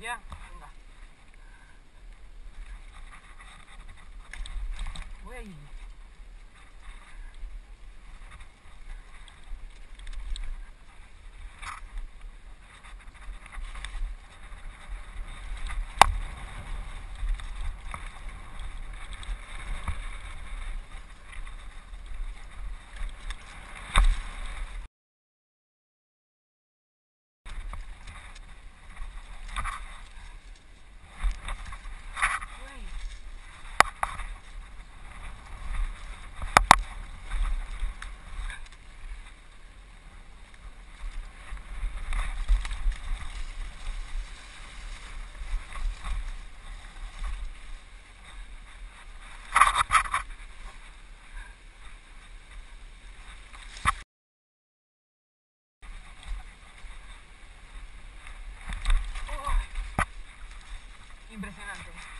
Ya, venga. Güey. Güey. Impresionante.